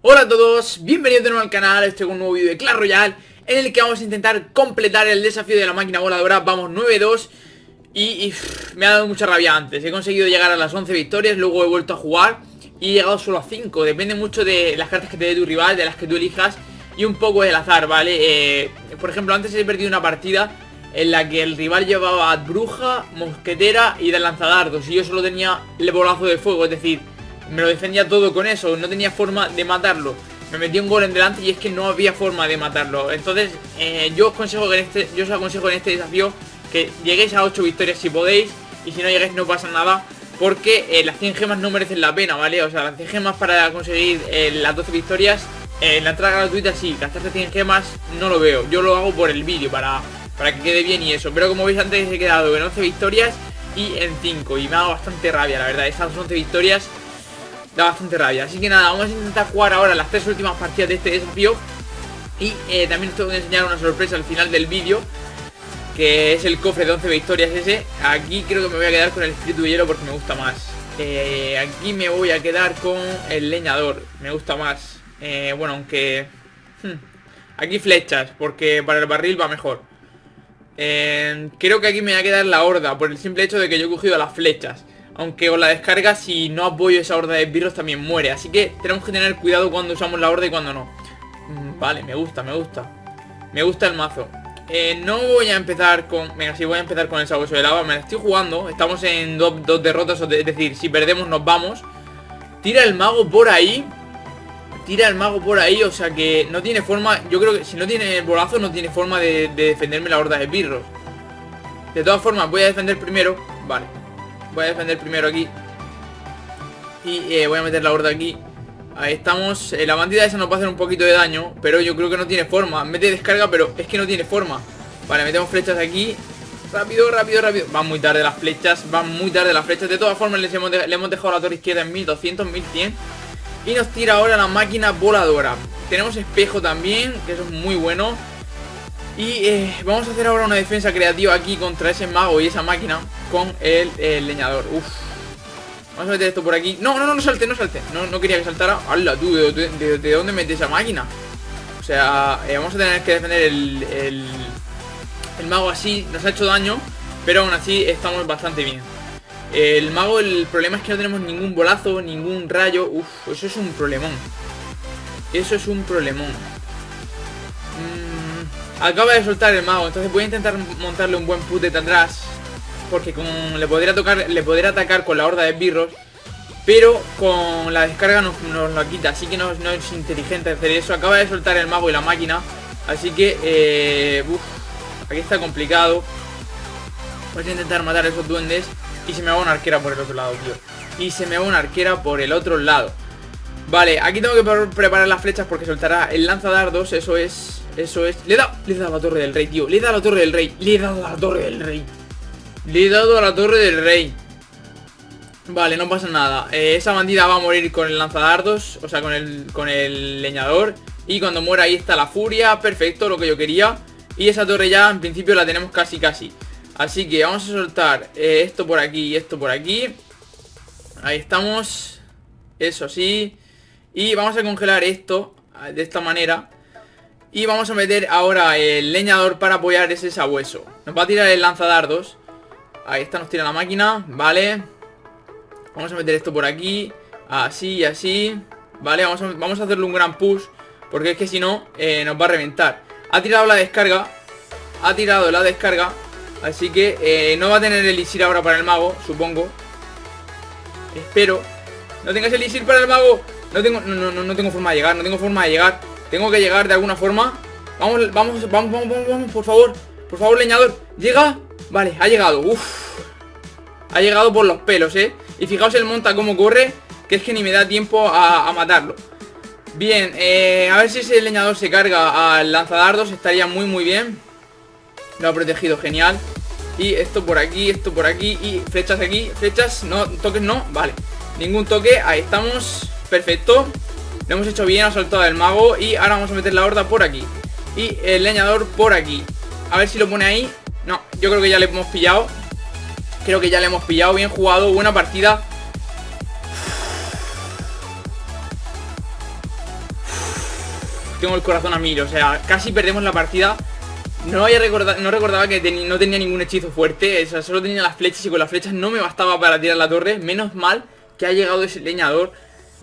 Hola a todos, bienvenidos de nuevo al canal, estoy con un nuevo vídeo de Clash Royale En el que vamos a intentar completar el desafío de la máquina voladora Vamos 9-2 y, y me ha dado mucha rabia antes He conseguido llegar a las 11 victorias, luego he vuelto a jugar Y he llegado solo a 5 Depende mucho de las cartas que te dé tu rival, de las que tú elijas Y un poco del azar, ¿vale? Eh, por ejemplo, antes he perdido una partida en la que el rival llevaba bruja, mosquetera y de lanzadardos Y yo solo tenía el bolazo de fuego, es decir me lo defendía todo con eso, no tenía forma de matarlo. Me metí un gol en delante y es que no había forma de matarlo. Entonces, eh, yo os aconsejo que en este, yo os aconsejo en este desafío que lleguéis a 8 victorias si podéis. Y si no llegáis no pasa nada. Porque eh, las 100 gemas no merecen la pena, ¿vale? O sea, las 100 gemas para conseguir eh, las 12 victorias, en la entrada gratuita sí, gastarse 100 gemas no lo veo. Yo lo hago por el vídeo, para, para que quede bien y eso. Pero como veis antes he quedado en 11 victorias y en 5. Y me ha dado bastante rabia, la verdad. Esas 11 victorias da bastante rabia. Así que nada, vamos a intentar jugar ahora las tres últimas partidas de este desafío. Y eh, también os tengo que enseñar una sorpresa al final del vídeo. Que es el cofre de 11 victorias ese. Aquí creo que me voy a quedar con el espíritu hielo porque me gusta más. Eh, aquí me voy a quedar con el leñador. Me gusta más. Eh, bueno, aunque... Hmm, aquí flechas, porque para el barril va mejor. Creo que aquí me voy a quedar la horda, por el simple hecho de que yo he cogido las flechas. Aunque con la descarga si no apoyo esa horda de virus también muere. Así que tenemos que tener cuidado cuando usamos la horda y cuando no. Mm, Vale, me gusta, me gusta. Me gusta el mazo. Eh, No voy a empezar con... Venga, sí voy a empezar con el sabueso de lava. Me la estoy jugando. Estamos en dos, derrotas Es decir, si perdemos nos vamos. Tira el mago por ahí Tira el mago por ahí O sea que no tiene forma Yo creo que si no tiene el bolazo no tiene forma de, de defenderme la horda de birros. De todas formas voy a defender primero Vale Voy a defender primero aquí. Y eh, voy a meter la horda aquí. Ahí estamos eh, La bandida esa nos va a hacer un poquito de daño Pero yo creo que no tiene forma. Mete descarga pero es que no tiene forma. Vale, metemos flechas aquí. Rápido, rápido, rápido. Van muy tarde las flechas Van muy tarde las flechas. De todas formas le hemos dejado la torre izquierda en 1200, 1100 Y nos tira ahora la máquina voladora Tenemos espejo también Que eso es muy bueno y eh, vamos a hacer ahora una defensa creativa aquí contra ese mago y esa máquina con el, leñador. Uf. Vamos a meter esto por aquí. No, no, no, no salte, no salte. No, no quería que saltara. ¡Hala, tú! ¿De, dónde metes esa máquina? O sea, eh, vamos a tener que defender el, el mago así. Nos ha hecho daño, pero aún así estamos bastante bien. El mago, el problema es que no tenemos ningún bolazo, ningún rayo. Uf, eso es un problemón. Eso es un problemón. Acaba de soltar el mago, entonces voy a intentar montarle un buen putet atrás. Porque le podría tocar, le podría atacar con la horda de birros. Pero con la descarga nos, nos quita, así que no, es inteligente hacer eso. Acaba de soltar el mago y la máquina. Así que, eh, aquí está complicado. Voy a intentar matar a esos duendes. Y se me va una arquera por el otro lado, tío. Y se me va una arquera por el otro lado. Vale, aquí tengo que preparar las flechas porque soltará el lanzadardos, eso es eso es. Le he dado, le he dado a la torre del rey, tío. Le he dado a la torre del rey. Le he dado a la torre del rey. Le he dado a la torre del rey. Vale, no pasa nada. Eh, esa bandida va a morir con el lanzadardos. O sea, con el, con el leñador. Y cuando muera ahí está la furia. Perfecto, lo que yo quería. Y esa torre ya en principio la tenemos casi casi. Así que vamos a soltar eh, esto por aquí y esto por aquí. Ahí estamos. Eso sí. Y vamos a congelar esto de esta manera. Y vamos a meter ahora el leñador para apoyar ese sabueso Nos va a tirar el lanzadardos Ahí está, nos tira la máquina, vale Vamos a meter esto por aquí Así y así Vale, vamos a, vamos a hacerle un gran push Porque es que si no, eh, nos va a reventar Ha tirado la descarga Ha tirado la descarga Así que eh, no va a tener el elixir ahora para el mago, supongo. Espero. No tengas el elixir para el mago. No tengo, no, no, no tengo forma de llegar, no tengo forma de llegar. Tengo que llegar de alguna forma. Vamos, vamos, vamos, vamos, vamos, por favor. Por favor, leñador, ¿llega? Vale, ha llegado, uff Ha llegado por los pelos, eh. Y fijaos el monta cómo corre Que es que ni me da tiempo a, matarlo. Bien, eh, a ver si ese leñador se carga al lanzadardos. Estaría muy muy bien Lo ha protegido, genial. Y esto por aquí, esto por aquí Y flechas aquí, flechas, no, toques no Vale, ningún toque, ahí estamos Perfecto. Lo hemos hecho bien, ha soltado el mago Y ahora vamos a meter la horda por aquí. Y el leñador por aquí. A ver si lo pone ahí. No, yo creo que ya le hemos pillado. Creo que ya le hemos pillado, bien jugado, buena partida. Tengo el corazón a mil, o sea, casi perdemos la partida no, había recordado, no recordaba que no tenía ningún hechizo fuerte, solo tenía las flechas y con las flechas no me bastaba para tirar la torre. Menos mal que ha llegado ese leñador.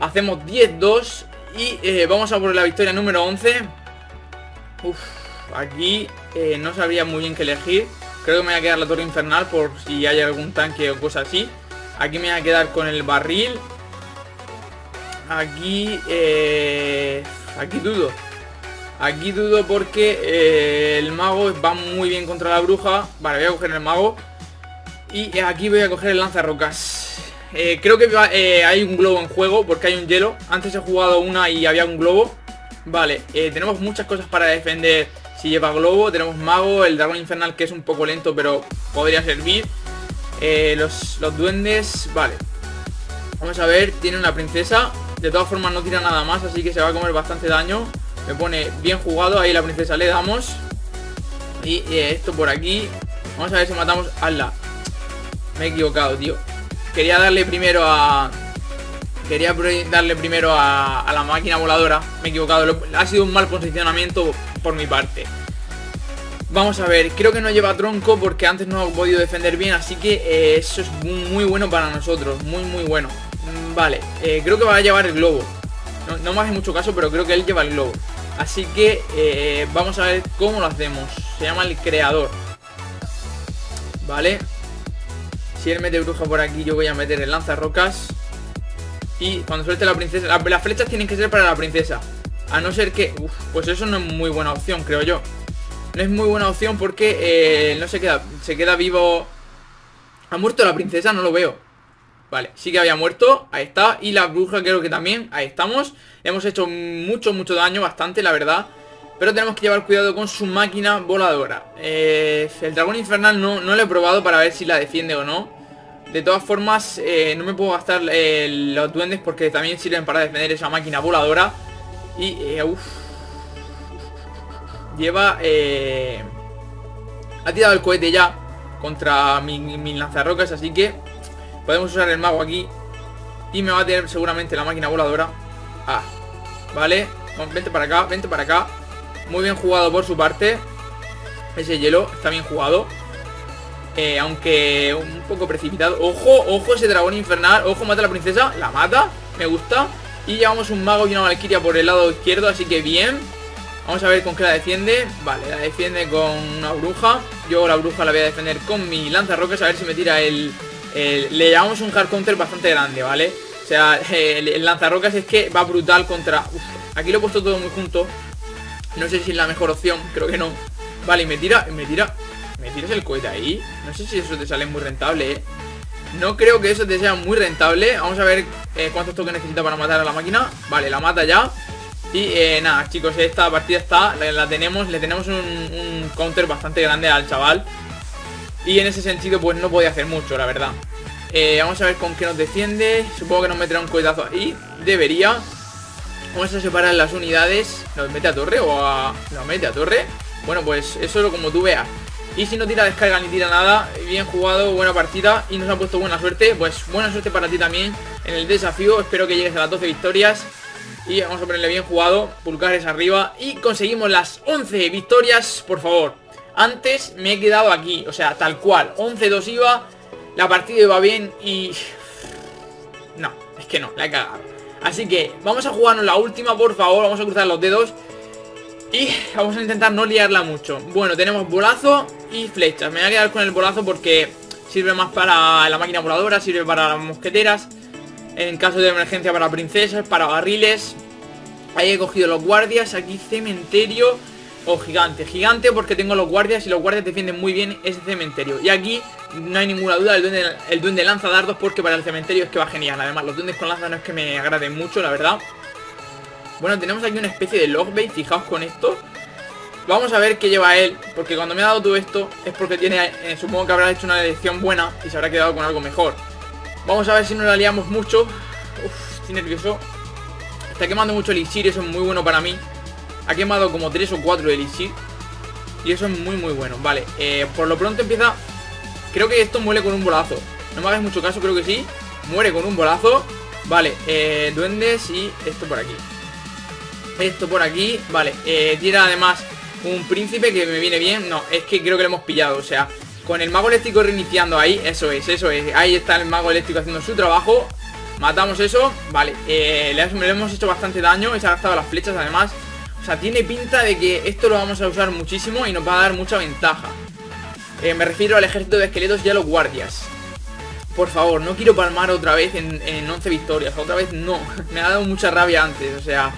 Hacemos 10-2 y eh, vamos a por la victoria número 11. Uf, aquí eh, no sabría muy bien qué elegir. Creo que me voy a quedar la torre infernal por si hay algún tanque o cosa así. Aquí me voy a quedar con el barril. Aquí... Eh, aquí dudo. Aquí dudo porque eh, el mago va muy bien contra la bruja. Vale, voy a coger el mago. Y aquí voy a coger el lanzarrocas. Eh, creo que eh, hay un globo en juego porque hay un hielo. Antes he jugado una y había un globo. Vale, tenemos muchas cosas para defender si lleva globo. Tenemos mago, el dragón infernal que es un poco lento pero podría servir. los, los duendes, vale. Vamos a ver, tiene una princesa. De todas formas no tira nada más, así que se va a comer bastante daño. Me pone bien jugado, ahí la princesa le damos Y esto por aquí Vamos a ver si matamos a la Me he equivocado, tío Quería darle primero a... Quería darle primero a, la máquina voladora Me he equivocado Ha sido un mal posicionamiento por mi parte Vamos a ver, creo que no lleva tronco porque antes no ha podido defender bien, así que eh, eso es muy bueno para nosotros, muy muy bueno. Mm, vale, eh, creo que va a llevar el globo. No, no me hace mucho caso, pero creo que él lleva el globo. Así que eh, vamos a ver cómo lo hacemos. Se llama el creador. Vale. Si él mete bruja por aquí, yo voy a meter el lanzarrocas. Y cuando suelte la princesa... las flechas tienen que ser para la princesa. A no ser que... Uf, pues eso no es muy buena opción, creo yo. No es muy buena opción porque eh, no se queda... Se queda vivo... ¿Ha muerto la princesa? No lo veo. Vale, sí que había muerto, ahí está. Y la bruja creo que también, ahí estamos. Hemos hecho mucho, mucho daño, bastante la verdad. Pero tenemos que llevar cuidado con su máquina voladora. Eh, El dragón infernal no, no lo he probado para ver si la defiende o no. De todas formas, eh, no me puedo gastar eh, los duendes porque también sirven para defender esa máquina voladora. Y, uff Lleva... ha tirado el cohete ya contra mi, mi lanzarrocas, así que Podemos usar el mago aquí. Y me va a tener seguramente la máquina voladora. Ah, vale. Vente para acá, vente para acá. Muy bien jugado por su parte. Ese hielo está bien jugado. Eh, Aunque un poco precipitado. Ojo, ojo ese dragón infernal. Ojo, mata a la princesa, la mata, me gusta. Y llevamos un mago y una valquiria por el lado izquierdo Así que bien. Vamos a ver con qué la defiende. Vale, la defiende con una bruja. Yo la bruja la voy a defender con mi lanzarroques A ver si me tira el, eh, le llamamos un hard counter bastante grande, ¿vale? O sea, el, lanzarrocas es que va brutal contra... aquí lo he puesto todo muy junto. No sé si es la mejor opción, creo que no. Vale, y me tira, me tira... ¿Me tiras el cohete ahí? No sé si eso te sale muy rentable, ¿eh? No creo que eso te sea muy rentable Vamos a ver eh, cuántos toques necesita para matar a la máquina Vale, la mata ya Y eh, nada, chicos, esta partida está la, tenemos, le tenemos un counter bastante grande al chaval y en ese sentido pues no podía hacer mucho, la verdad. Eh, Vamos a ver con qué nos defiende. Supongo que nos meterá un cohetazo ahí. Debería. Vamos a separar las unidades. ¿Nos mete a torre o a...? ¿Nos mete a torre? Bueno, pues eso es como tú veas. Y si no tira descarga ni tira nada Bien jugado, buena partida Y nos ha puesto buena suerte Pues buena suerte para ti también En el desafío, espero que llegues a las 12 victorias Y vamos a ponerle bien jugado Pulgares arriba Y conseguimos las 11 victorias Por favor antes me he quedado aquí, o sea, tal cual. 11-2 iba, la partida iba bien y... No, es que no, la he cagado. Así que vamos a jugarnos la última, por favor. Vamos a cruzar los dedos Y vamos a intentar no liarla mucho. Bueno, tenemos bolazo y flechas. Me voy a quedar con el bolazo porque sirve más para la máquina voladora Sirve para las mosqueteras. En caso de emergencia para princesas, para barriles. Ahí he cogido los guardias Aquí cementerio o gigante. Gigante porque tengo los guardias y los guardias defienden muy bien ese cementerio. Y aquí no hay ninguna duda, el duende, el duende lanza dardos porque para el cementerio es que va genial. Además, los duendes con lanza no es que me agraden mucho, la verdad. Bueno, tenemos aquí una especie de logbait, fijaos con esto. Vamos a ver qué lleva él, porque cuando me ha dado todo esto es porque tiene, eh, supongo que habrá hecho una elección buena y se habrá quedado con algo mejor. Vamos a ver si no la liamos mucho. Uf, estoy nervioso. Está quemando mucho elixir, eso es muy bueno para mí. Ha quemado como 3 o 4 elixir. Y eso es muy muy bueno, vale eh, Por lo pronto empieza Creo que esto muere con un bolazo. No me hagas mucho caso, creo que sí Muere con un bolazo. Vale, eh, duendes y esto por aquí. Esto por aquí Vale, eh, tira además un príncipe que me viene bien. No, es que creo que lo hemos pillado O sea, con el mago eléctrico reiniciando ahí Eso es, eso es. Ahí está el mago eléctrico haciendo su trabajo. Matamos eso, vale eh, le, hemos hecho bastante daño Y se ha gastado las flechas además O sea, tiene pinta de que esto lo vamos a usar muchísimo Y nos va a dar mucha ventaja. Eh, Me refiero al ejército de esqueletos y a los guardias. Por favor, no quiero palmar otra vez en, en 11 victorias. Otra vez no, me ha dado mucha rabia antes O sea,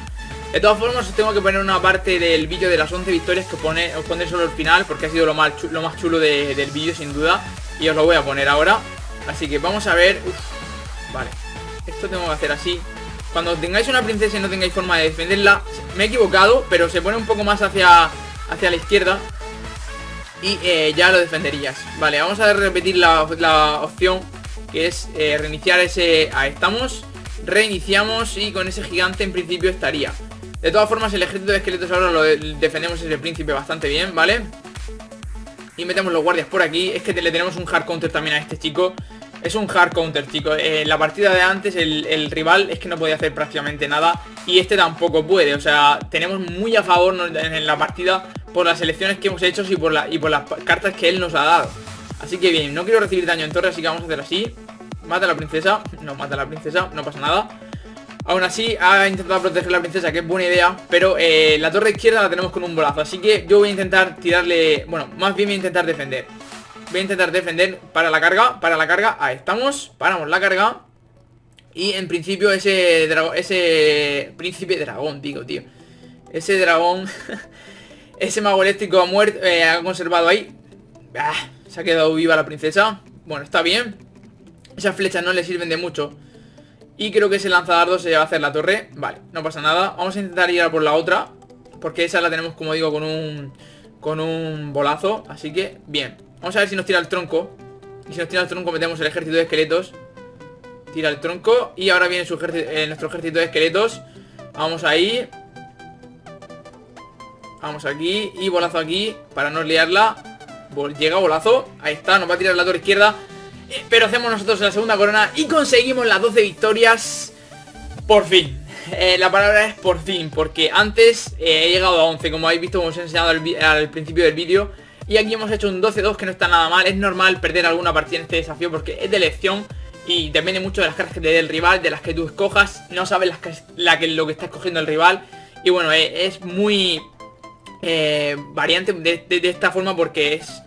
de todas formas os tengo que poner una parte del vídeo de las 11 victorias que pone, os pondré solo el final porque ha sido lo más, lo más chulo del vídeo sin duda. Y os lo voy a poner ahora. Así que vamos a ver... vale, esto tengo que hacer así. Cuando tengáis una princesa y no tengáis forma de defenderla, me he equivocado, pero se pone un poco más hacia, hacia la izquierda y eh, ya lo defenderías. Vale, vamos a repetir la, opción que es eh, reiniciar ese... Ahí estamos. Reiniciamos y con ese gigante en principio estaría. De todas formas, el ejército de esqueletos ahora lo defendemos ese príncipe bastante bien, ¿vale? Y metemos los guardias por aquí. Es que le tenemos un hard counter también a este chico. Es un hard counter, chicos. Eh, la partida de antes, el, rival es que no podía hacer prácticamente nada. Y este tampoco puede. O sea, tenemos muy a favor en la partida por las elecciones que hemos hecho y por, las cartas que él nos ha dado. Así que bien, no quiero recibir daño en torre, así que vamos a hacer así. Mata a la princesa. No mata a la princesa, no pasa nada. Aún así, ha intentado proteger a la princesa, que es buena idea Pero eh, la torre izquierda la tenemos con un bolazo Así que yo voy a intentar tirarle... Bueno, más bien voy a intentar defender Voy a intentar defender para la carga Para la carga, ahí estamos Paramos la carga. Y en principio ese dragón Ese príncipe dragón, digo, tío. Ese dragón Ese mago eléctrico ha muerto eh, Ha conservado ahí. Ah, Se ha quedado viva la princesa. Bueno, está bien. Esas flechas no le sirven de mucho. Y creo que ese lanzadardo se va a hacer la torre. Vale, no pasa nada. Vamos a intentar ir a por la otra Porque esa la tenemos, como digo, con un Con un bolazo. Así que, bien Vamos a ver si nos tira el tronco. Y si nos tira el tronco metemos el ejército de esqueletos. Tira el tronco Y ahora viene eh, nuestro ejército de esqueletos. Vamos ahí. Vamos aquí Y bolazo aquí Para no liarla. Llega bolazo. Ahí está, nos va a tirar la torre izquierda. Eh, pero hacemos nosotros la segunda corona y conseguimos las 12 victorias. Por fin. Eh, la palabra es por fin, porque antes he llegado a 11, como habéis visto, como os he enseñado al, principio del vídeo. Y aquí hemos hecho un 12-2 que no está nada mal. Es normal perder alguna partida en este desafío porque es de elección y depende mucho de las cartas que te dé el rival, de las que tú escojas. No sabes la que, lo que está escogiendo el rival. Y bueno, es muy variante de esta forma porque es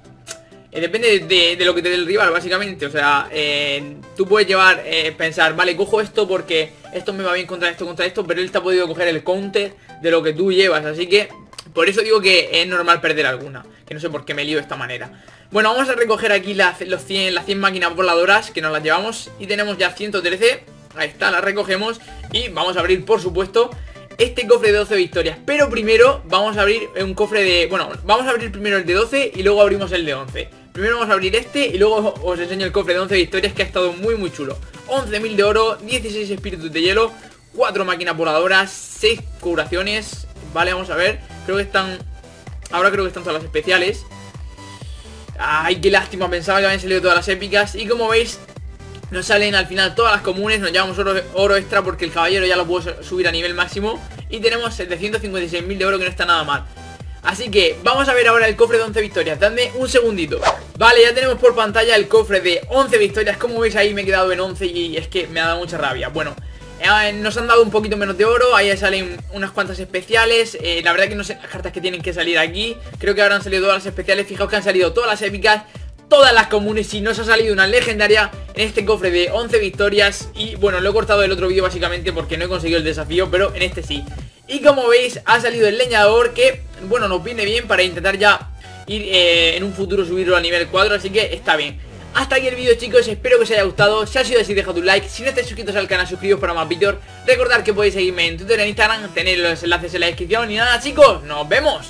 eh, depende de, lo que te dé el rival, básicamente. O sea, eh, tú puedes llevar, eh, pensar, vale, cojo esto porque esto me va bien contra esto, contra esto, pero él te ha podido coger el counter de lo que tú llevas. Así que, por eso digo que es normal perder alguna. Que no sé por qué me lío de esta manera. Bueno, vamos a recoger aquí las, los 100, las 100 máquinas voladoras que nos las llevamos. Y tenemos ya 113. Ahí está, las recogemos. Y vamos a abrir, por supuesto, este cofre de 12 victorias Pero primero vamos a abrir un cofre de... Bueno, vamos a abrir primero el de 12 y luego abrimos el de 11 Primero vamos a abrir este y luego os enseño el cofre de 11 victorias que ha estado muy muy chulo 11.000 de oro, 16 espíritus de hielo 4 máquinas voladoras, 6 curaciones Vale, vamos a ver Creo que están... Ahora creo que están todas las especiales. Ay, qué lástima, pensaba que habían salido todas las épicas. Y como veis, nos salen al final todas las comunes Nos llevamos oro, oro extra porque el caballero ya lo puedo subir a nivel máximo. Y tenemos 756.000 de oro que no está nada mal. Así que vamos a ver ahora el cofre de 11 victorias. Dadme un segundito. Vale, ya tenemos por pantalla el cofre de 11 victorias. Como veis ahí me he quedado en 11 y es que me ha dado mucha rabia. Bueno, eh, nos han dado un poquito menos de oro Ahí salen unas cuantas especiales eh, La verdad que no sé las cartas que tienen que salir aquí Creo que ahora han salido todas las especiales Fijaos que han salido todas las épicas Todas las comunes Si nos ha salido una legendaria en este cofre de 11 victorias Y bueno, lo he cortado del otro vídeo básicamente Porque no he conseguido el desafío Pero en este sí y como veis ha salido el leñador que, bueno, nos viene bien para intentar ya ir eh, en un futuro subirlo a nivel 4, así que está bien. Hasta aquí el vídeo chicos, espero que os haya gustado. Si ha sido así dejad un like, si no estáis suscritos al canal suscribíos para más vídeos. Recordad que podéis seguirme en Twitter, en Instagram, tenéis los enlaces en la descripción. Y nada chicos, nos vemos